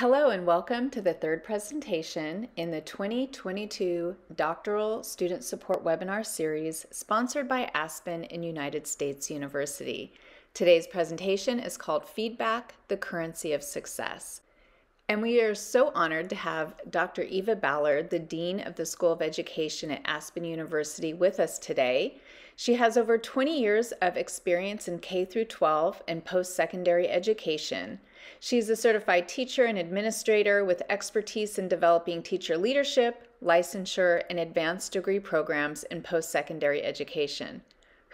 Hello and welcome to the third presentation in the 2022 Doctoral Student Support Webinar Series sponsored by Aspen and United States University. Today's presentation is called Feedback, the Currency of Success. And we are so honored to have Dr. Eva Ballard, the Dean of the School of Education at Aspen University, with us today. She has over 20 years of experience in K through 12 and post-secondary education. She's a certified teacher and administrator with expertise in developing teacher leadership, licensure, and advanced degree programs in post-secondary education.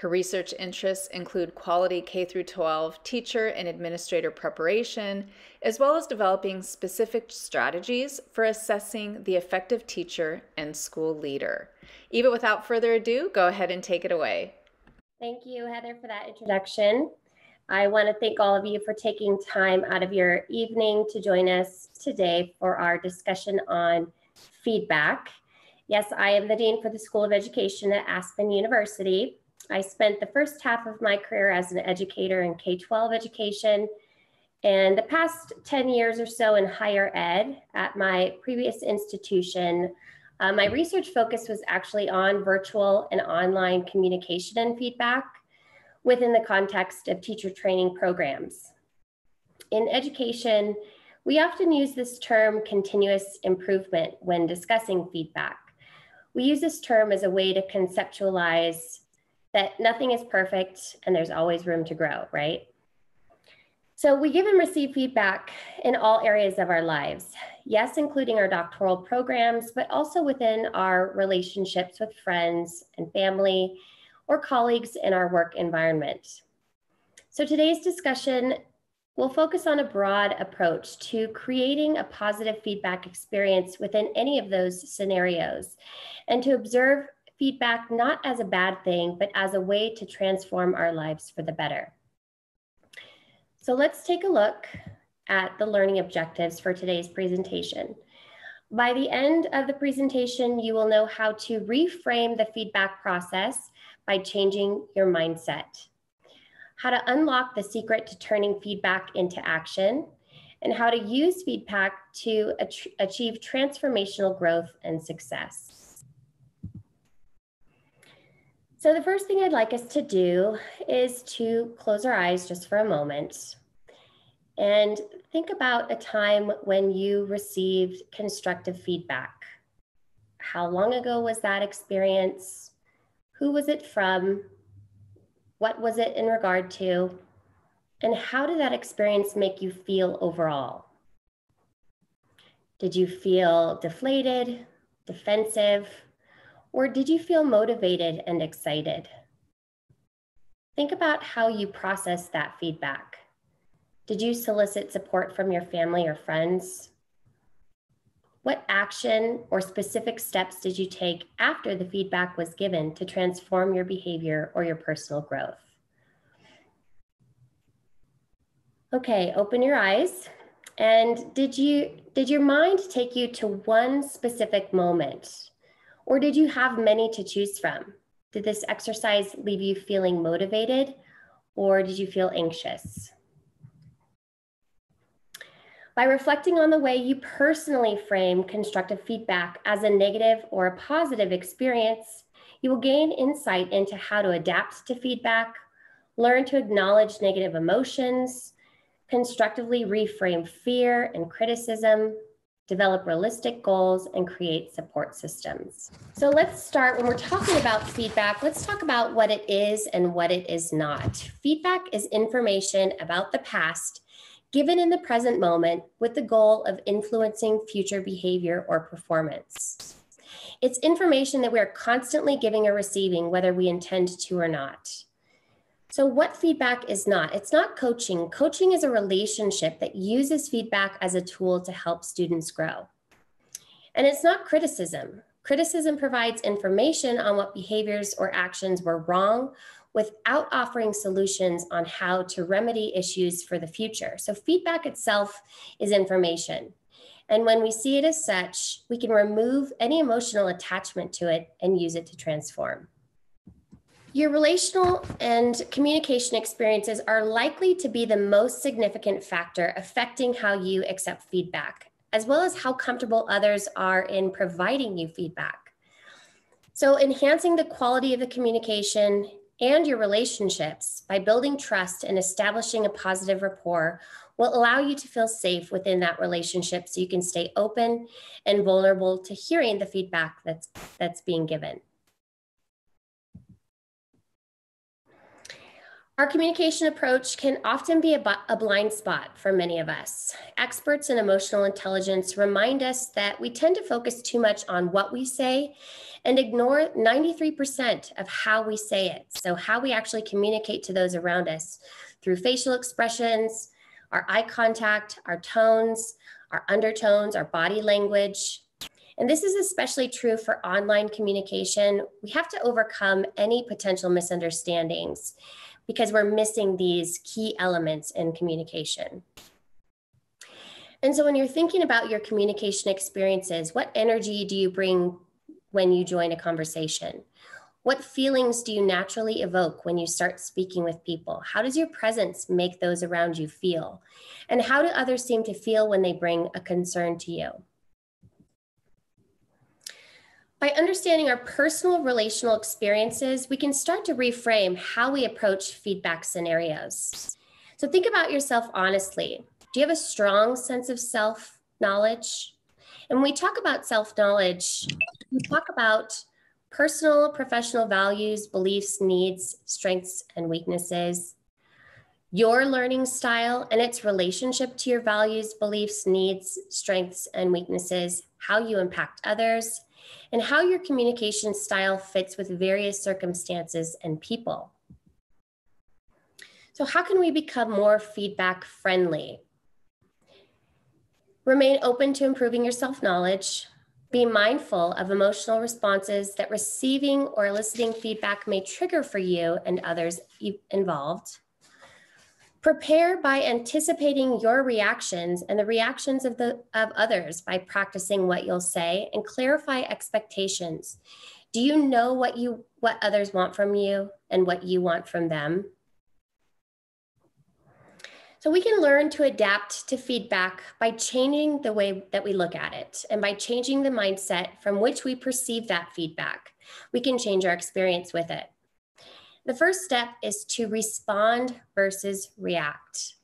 Her research interests include quality K 12 teacher and administrator preparation, as well as developing specific strategies for assessing the effective teacher and school leader. Eva, without further ado, go ahead and take it away. Thank you, Heather, for that introduction. I want to thank all of you for taking time out of your evening to join us today for our discussion on feedback. Yes, I am the Dean for the School of Education at Aspen University. I spent the first half of my career as an educator in K 12 education and the past 10 years or so in higher ed at my previous institution. Uh, my research focus was actually on virtual and online communication and feedback within the context of teacher training programs. In education, we often use this term continuous improvement when discussing feedback. We use this term as a way to conceptualize that nothing is perfect and there's always room to grow, right? So we give and receive feedback in all areas of our lives. Yes, including our doctoral programs, but also within our relationships with friends and family or colleagues in our work environment. So today's discussion will focus on a broad approach to creating a positive feedback experience within any of those scenarios and to observe feedback not as a bad thing, but as a way to transform our lives for the better. So let's take a look at the learning objectives for today's presentation. By the end of the presentation, you will know how to reframe the feedback process by changing your mindset, how to unlock the secret to turning feedback into action, and how to use feedback to achieve transformational growth and success. So the first thing I'd like us to do is to close our eyes just for a moment and think about a time when you received constructive feedback. How long ago was that experience? Who was it from? What was it in regard to? And how did that experience make you feel overall? Did you feel deflated, defensive, or did you feel motivated and excited? Think about how you processed that feedback. Did you solicit support from your family or friends? What action or specific steps did you take after the feedback was given to transform your behavior or your personal growth? Okay, open your eyes. And did you did your mind take you to one specific moment? Or did you have many to choose from? Did this exercise leave you feeling motivated or did you feel anxious? By reflecting on the way you personally frame constructive feedback as a negative or a positive experience, you will gain insight into how to adapt to feedback, learn to acknowledge negative emotions, constructively reframe fear and criticism, develop realistic goals, and create support systems. So let's start when we're talking about feedback, let's talk about what it is and what it is not. Feedback is information about the past given in the present moment with the goal of influencing future behavior or performance. It's information that we are constantly giving or receiving, whether we intend to or not. So, what feedback is not? It's not coaching. Coaching is a relationship that uses feedback as a tool to help students grow. And it's not criticism. Criticism provides information on what behaviors or actions were wrong without offering solutions on how to remedy issues for the future. So, feedback itself is information. And when we see it as such, we can remove any emotional attachment to it and use it to transform. Your relational and communication experiences are likely to be the most significant factor affecting how you accept feedback, as well as how comfortable others are in providing you feedback. So, enhancing the quality of the communication and your relationships by building trust and establishing a positive rapport will allow you to feel safe within that relationship so you can stay open and vulnerable to hearing the feedback that's that's being given. Our communication approach can often be a, blind spot for many of us. Experts in emotional intelligence remind us that we tend to focus too much on what we say and ignore 93% of how we say it. So, how we actually communicate to those around us through facial expressions, our eye contact, our tones, our undertones, our body language. And this is especially true for online communication. We have to overcome any potential misunderstandings because we're missing these key elements in communication. And so when you're thinking about your communication experiences, what energy do you bring when you join a conversation? What feelings do you naturally evoke when you start speaking with people? How does your presence make those around you feel? And how do others seem to feel when they bring a concern to you? By understanding our personal relational experiences, we can start to reframe how we approach feedback scenarios. So think about yourself honestly. Do you have a strong sense of self knowledge? And when we talk about self knowledge, we talk about personal, professional values, beliefs, needs, strengths, and weaknesses, your learning style and its relationship to your values, beliefs, needs, strengths, and weaknesses, how you impact others, and how your communication style fits with various circumstances and people. So, how can we become more feedback friendly? Remain open to improving your self knowledge. Be mindful of emotional responses that receiving or eliciting feedback may trigger for you and others involved. Prepare by anticipating your reactions and the reactions of, the, of others by practicing what you'll say and clarify expectations. Do you know what you what others want from you and what you want from them? So we can learn to adapt to feedback by changing the way that we look at it and by changing the mindset from which we perceive that feedback. We can change our experience with it. The first step is to respond versus react.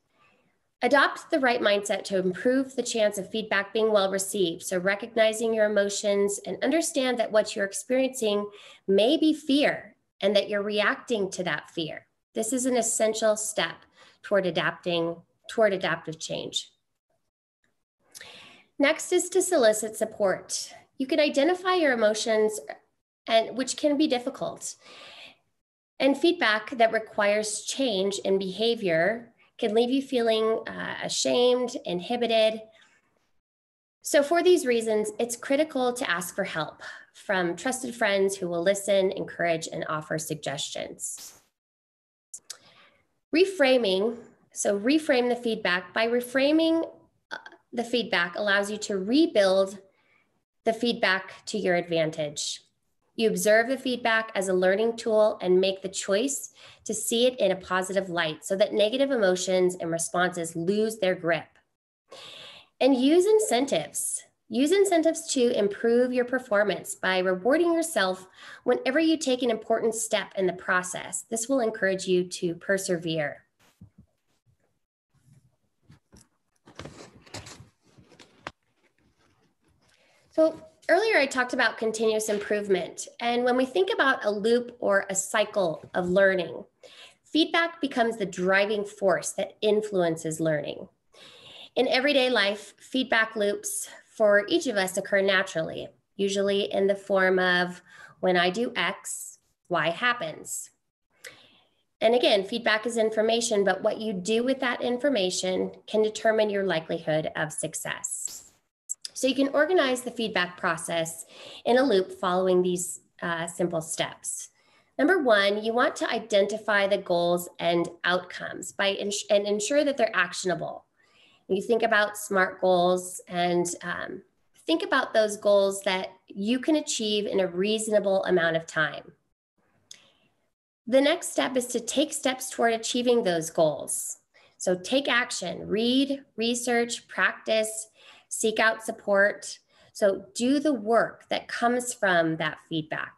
Adopt the right mindset to improve the chance of feedback being well received. So, recognizing your emotions and understand that what you're experiencing may be fear and that you're reacting to that fear. This is an essential step toward adapting toward adaptive change. Next is to solicit support. You can identify your emotions and which can be difficult. And feedback that requires change in behavior can leave you feeling uh, ashamed, inhibited. So, for these reasons, it's critical to ask for help from trusted friends who will listen, encourage, and offer suggestions. Reframing so, reframe the feedback. By reframing uh, the feedback, allows you to rebuild the feedback to your advantage. You observe the feedback as a learning tool and make the choice to see it in a positive light so that negative emotions and responses lose their grip. And use incentives. Use incentives to improve your performance by rewarding yourself whenever you take an important step in the process. This will encourage you to persevere. So Earlier, I talked about continuous improvement. And when we think about a loop or a cycle of learning, feedback becomes the driving force that influences learning. In everyday life, feedback loops for each of us occur naturally, usually in the form of when I do X, Y happens. And again, feedback is information, but what you do with that information can determine your likelihood of success. So you can organize the feedback process in a loop following these uh, simple steps. Number one, you want to identify the goals and outcomes by ins- and ensure that they're actionable. You think about SMART goals and um, think about those goals that you can achieve in a reasonable amount of time. The next step is to take steps toward achieving those goals. So take action, read, research, practice, seek out support. So do the work that comes from that feedback.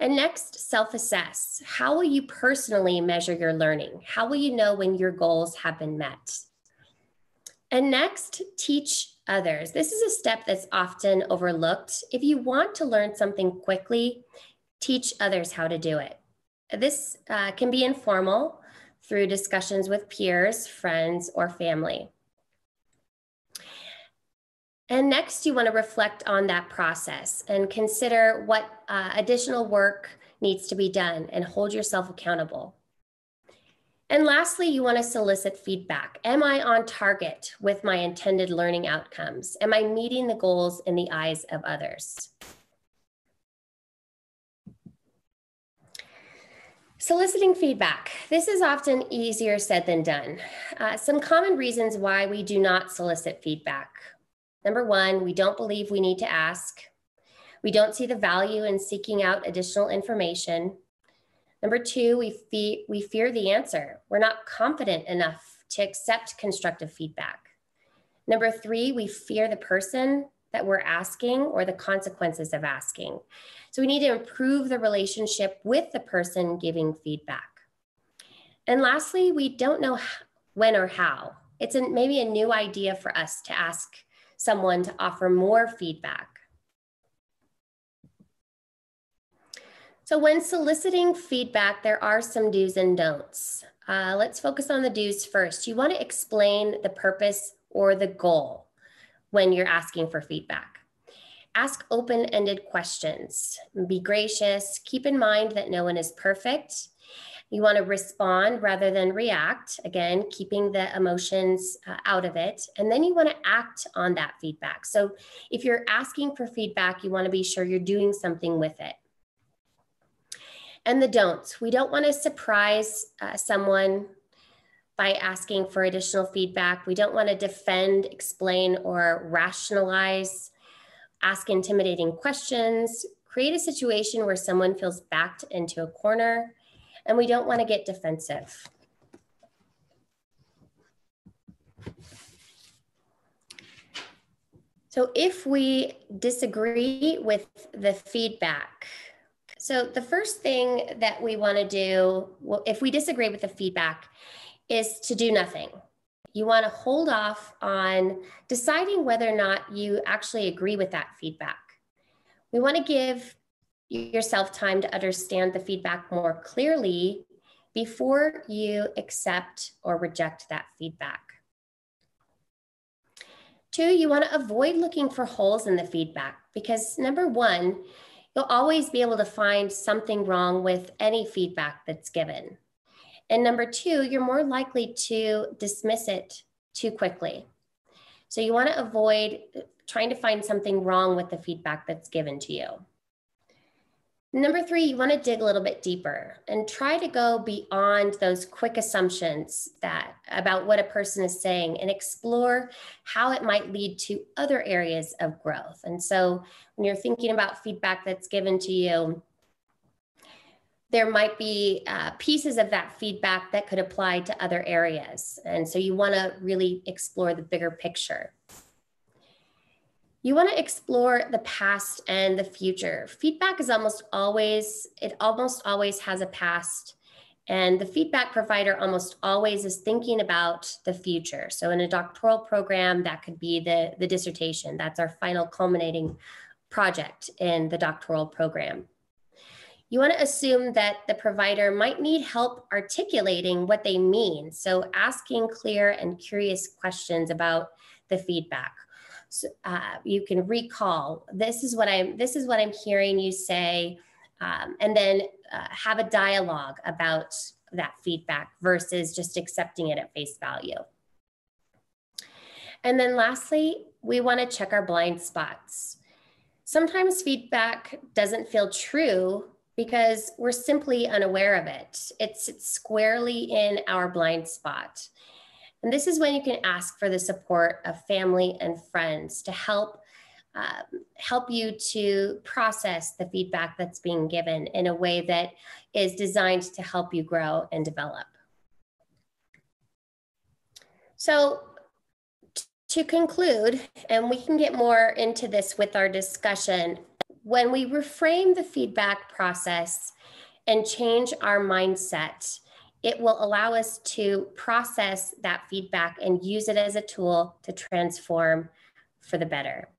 And next, self assess. How will you personally measure your learning? How will you know when your goals have been met? And next, teach others. This is a step that's often overlooked. If you want to learn something quickly, teach others how to do it. This uh, can be informal through discussions with peers, friends, or family. And next, you want to reflect on that process and consider what uh, additional work needs to be done and hold yourself accountable. And lastly, you want to solicit feedback. Am I on target with my intended learning outcomes? Am I meeting the goals in the eyes of others? Soliciting feedback. This is often easier said than done. Uh, some common reasons why we do not solicit feedback. Number one, we don't believe we need to ask. We don't see the value in seeking out additional information. Number two, we, fe- we fear the answer. We're not confident enough to accept constructive feedback. Number three, we fear the person that we're asking or the consequences of asking. So we need to improve the relationship with the person giving feedback. And lastly, we don't know when or how. It's a, maybe a new idea for us to ask someone to offer more feedback. So when soliciting feedback, there are some do's and don'ts. Uh, let's focus on the do's first. You want to explain the purpose or the goal when you're asking for feedback. Ask open ended questions. Be gracious. Keep in mind that no one is perfect. You want to respond rather than react, again, keeping the emotions uh, out of it. And then you want to act on that feedback. So if you're asking for feedback, you want to be sure you're doing something with it. And the don'ts. We don't want to surprise uh, someone by asking for additional feedback. We don't want to defend, explain, or rationalize ask intimidating questions, create a situation where someone feels backed into a corner, and we don't want to get defensive. So if we disagree with the feedback, so the first thing that we want to do, well, if we disagree with the feedback, is to do nothing you want to hold off on deciding whether or not you actually agree with that feedback. We want to give yourself time to understand the feedback more clearly before you accept or reject that feedback. Two, you want to avoid looking for holes in the feedback because number one, you'll always be able to find something wrong with any feedback that's given. And number two, you're more likely to dismiss it too quickly. So you want to avoid trying to find something wrong with the feedback that's given to you. Number three, you want to dig a little bit deeper and try to go beyond those quick assumptions that about what a person is saying and explore how it might lead to other areas of growth. And so when you're thinking about feedback that's given to you, there might be uh, pieces of that feedback that could apply to other areas. And so you want to really explore the bigger picture. You want to explore the past and the future. Feedback is almost always, it almost always has a past. And the feedback provider almost always is thinking about the future. So in a doctoral program, that could be the, the dissertation. That's our final culminating project in the doctoral program you want to assume that the provider might need help articulating what they mean. So asking clear and curious questions about the feedback. Uh, you can recall this is what I'm this is what I'm hearing you say, um, and then uh, have a dialogue about that feedback versus just accepting it at face value. And then lastly, we want to check our blind spots. Sometimes feedback doesn't feel true because we're simply unaware of it. It's, it's squarely in our blind spot. And this is when you can ask for the support of family and friends to help um, help you to process the feedback that's being given in a way that is designed to help you grow and develop. So to conclude, and we can get more into this with our discussion, when we reframe the feedback process and change our mindset, it will allow us to process that feedback and use it as a tool to transform for the better.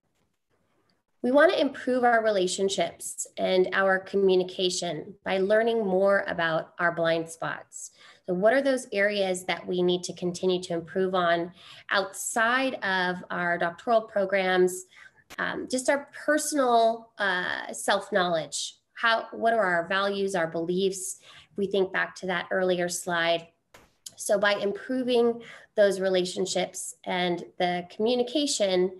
We want to improve our relationships and our communication by learning more about our blind spots. So, what are those areas that we need to continue to improve on outside of our doctoral programs? Um, just our personal uh, self knowledge. How, what are our values, our beliefs? We think back to that earlier slide. So, by improving those relationships and the communication,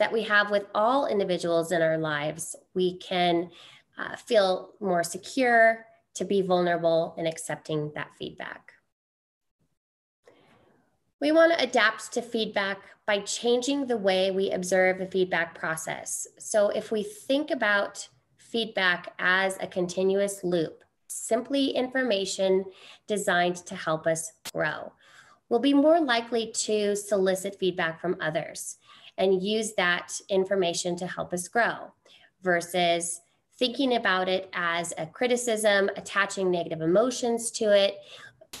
that we have with all individuals in our lives, we can uh, feel more secure to be vulnerable in accepting that feedback. We want to adapt to feedback by changing the way we observe the feedback process. So if we think about feedback as a continuous loop, simply information designed to help us grow, we'll be more likely to solicit feedback from others and use that information to help us grow versus thinking about it as a criticism, attaching negative emotions to it.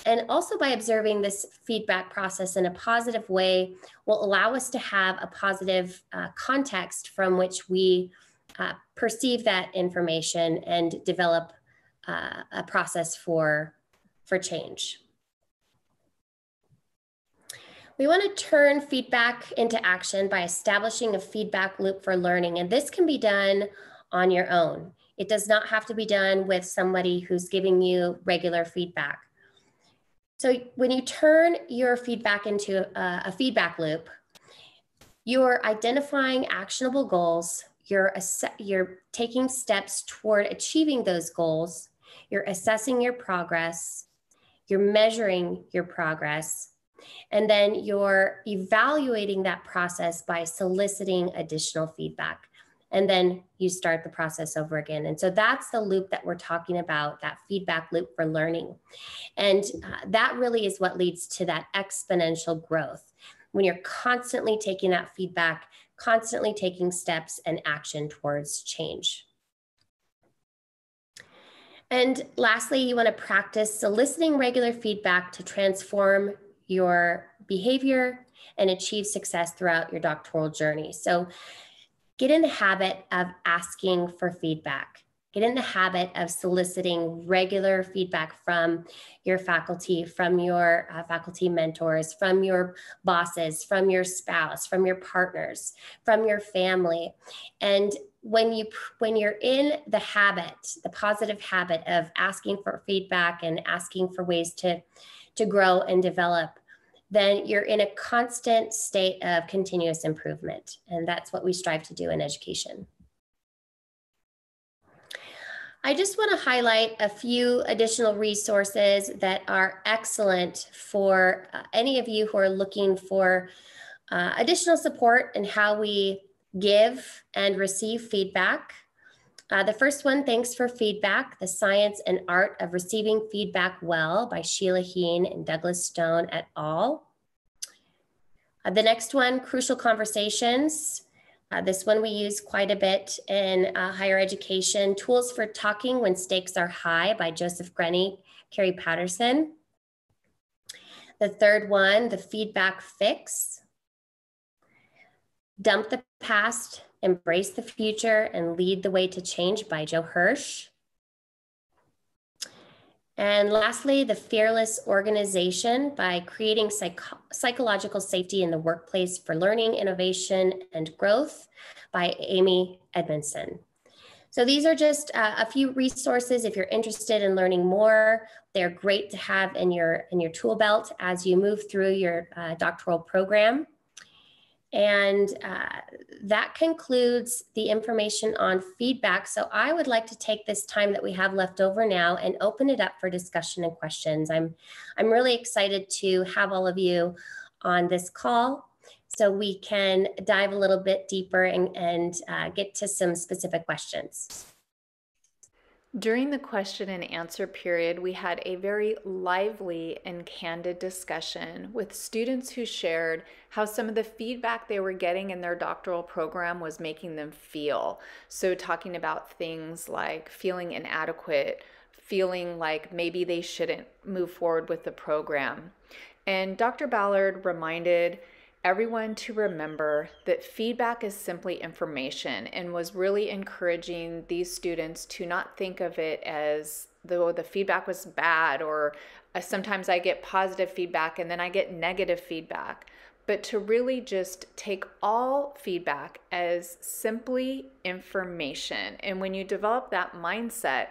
And also by observing this feedback process in a positive way will allow us to have a positive uh, context from which we uh, perceive that information and develop uh, a process for, for change. We want to turn feedback into action by establishing a feedback loop for learning. And this can be done on your own. It does not have to be done with somebody who's giving you regular feedback. So when you turn your feedback into a, a feedback loop, you're identifying actionable goals, you're, you're taking steps toward achieving those goals, you're assessing your progress, you're measuring your progress, and then you're evaluating that process by soliciting additional feedback. And then you start the process over again. And so that's the loop that we're talking about, that feedback loop for learning. And uh, that really is what leads to that exponential growth. When you're constantly taking that feedback, constantly taking steps and action towards change. And lastly, you want to practice soliciting regular feedback to transform your behavior and achieve success throughout your doctoral journey. So get in the habit of asking for feedback. Get in the habit of soliciting regular feedback from your faculty, from your uh, faculty mentors, from your bosses, from your spouse, from your partners, from your family. And when you when you're in the habit, the positive habit of asking for feedback and asking for ways to to grow and develop, then you're in a constant state of continuous improvement. And that's what we strive to do in education. I just want to highlight a few additional resources that are excellent for uh, any of you who are looking for uh, additional support in how we give and receive feedback. Uh, the first one, Thanks for Feedback, The Science and Art of Receiving Feedback Well by Sheila Heen and Douglas Stone et al. Uh, the next one, Crucial Conversations. Uh, this one we use quite a bit in uh, higher education. Tools for Talking When Stakes Are High by Joseph Grenny, Kerry Patterson. The third one, The Feedback Fix. Dump the Past, Embrace the Future, and Lead the Way to Change by Joe Hirsch. And lastly, the Fearless Organization by creating psych- psychological safety in the workplace for learning, innovation, and growth by Amy Edmondson. So these are just uh, a few resources if you're interested in learning more. They're great to have in your in your tool belt as you move through your uh, doctoral program. And uh, that concludes the information on feedback. So I would like to take this time that we have left over now and open it up for discussion and questions. I'm, I'm really excited to have all of you on this call. so we can dive a little bit deeper and, and uh, get to some specific questions. During the question and answer period, we had a very lively and candid discussion with students who shared how some of the feedback they were getting in their doctoral program was making them feel. So, talking about things like feeling inadequate, feeling like maybe they shouldn't move forward with the program. And Dr. Ballard reminded everyone to remember that feedback is simply information and was really encouraging these students to not think of it as though the feedback was bad or uh, sometimes I get positive feedback and then I get negative feedback, but to really just take all feedback as simply information. And when you develop that mindset,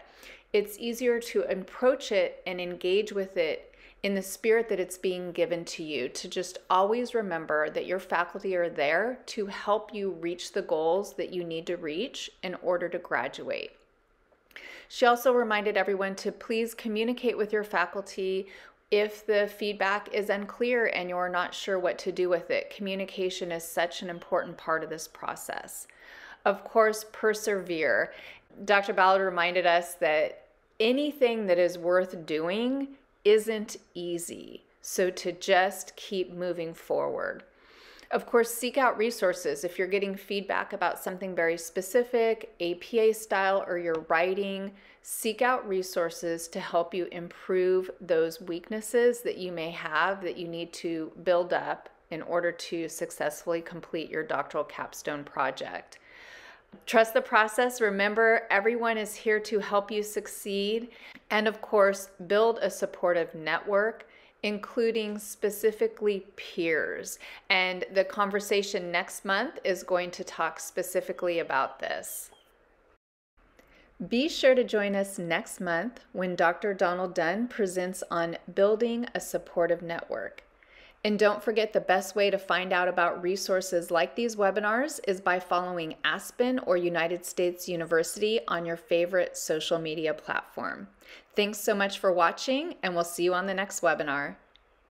it's easier to approach it and engage with it in the spirit that it's being given to you to just always remember that your faculty are there to help you reach the goals that you need to reach in order to graduate. She also reminded everyone to please communicate with your faculty if the feedback is unclear and you're not sure what to do with it. Communication is such an important part of this process. Of course, persevere. Dr. Ballard reminded us that anything that is worth doing isn't easy. So to just keep moving forward. Of course, seek out resources. If you're getting feedback about something very specific, APA style, or your writing, seek out resources to help you improve those weaknesses that you may have that you need to build up in order to successfully complete your doctoral capstone project. Trust the process. Remember, everyone is here to help you succeed. And of course, build a supportive network, including specifically peers. And the conversation next month is going to talk specifically about this. Be sure to join us next month when Dr. Donald Dunn presents on building a supportive network. And don't forget the best way to find out about resources like these webinars is by following Aspen or United States University on your favorite social media platform. Thanks so much for watching, and we'll see you on the next webinar.